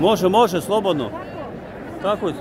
Može, može, slobodno. Tako je.